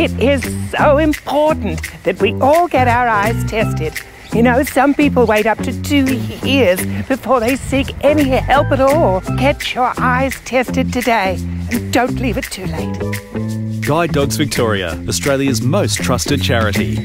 It is so important that we all get our eyes tested. You know, some people wait up to two years before they seek any help at all. Get your eyes tested today and don't leave it too late. Guide Dogs Victoria, Australia's most trusted charity.